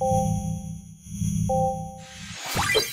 Thank you.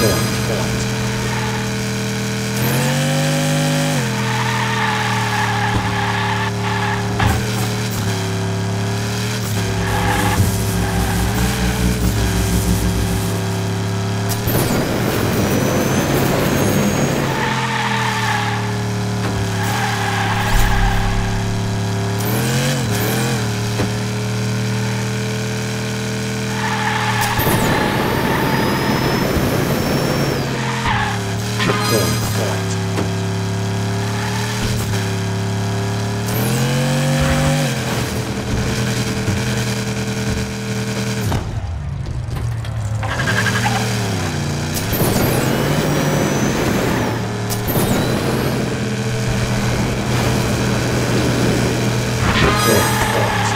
对对。对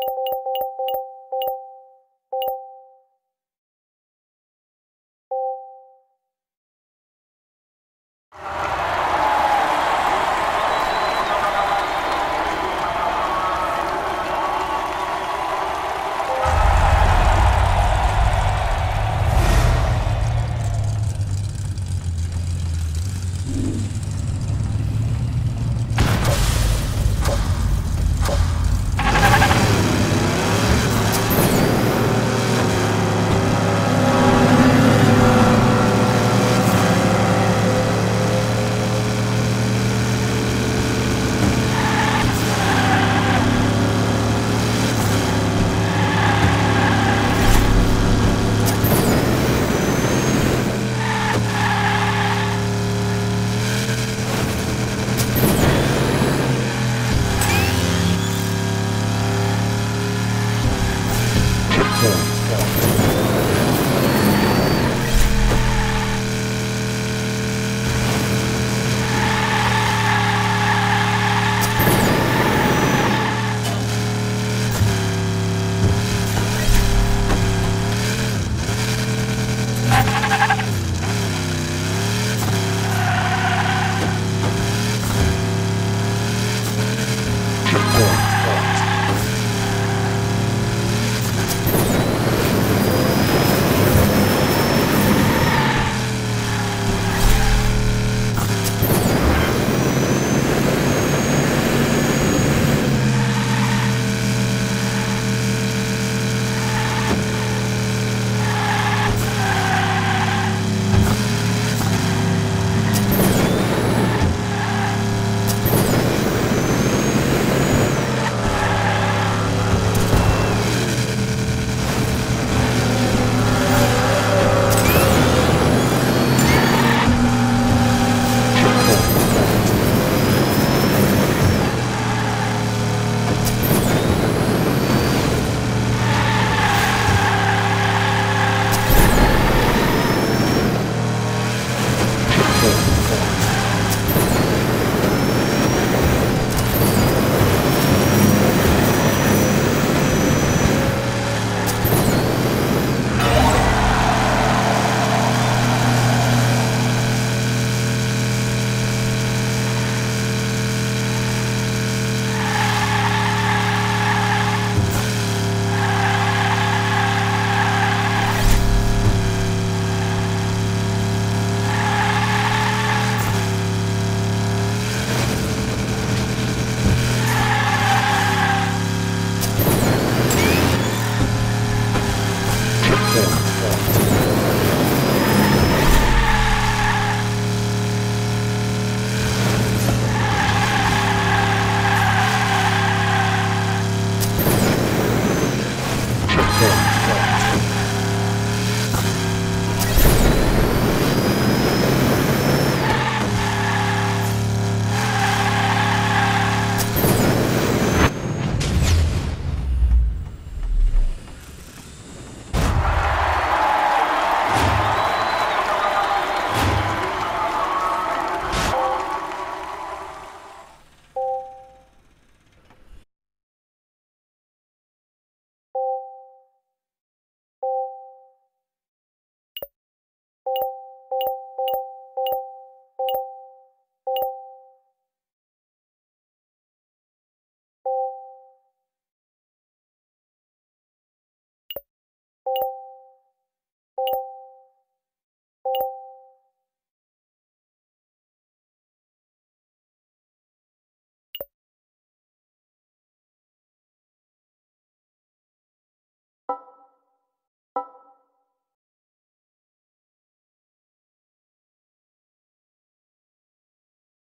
あ。